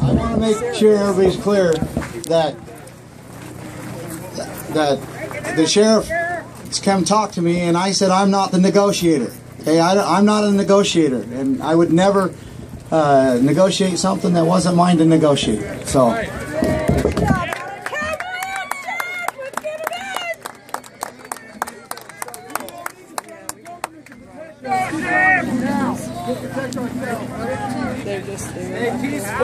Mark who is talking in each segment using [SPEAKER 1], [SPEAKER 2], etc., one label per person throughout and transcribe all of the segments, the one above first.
[SPEAKER 1] I want to make sure everybody's clear that that the sheriff come talk to me, and I said I'm not the negotiator. Okay, I, am not a negotiator, and I would never uh, negotiate something that wasn't mine to negotiate. So.
[SPEAKER 2] What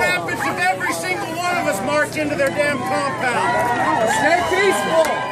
[SPEAKER 2] happens if every single one of us march into their damn compound? Stay peaceful.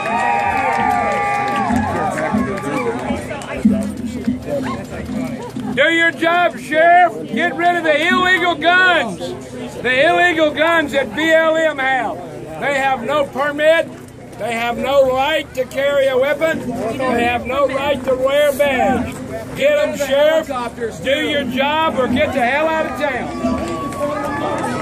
[SPEAKER 3] Do your job, Sheriff. Get rid of the illegal guns. The illegal guns that BLM have. They have no permit. They have no right to carry a weapon. They have no right to wear a badge. Get them, Sheriff. Do your job or get the hell out of town.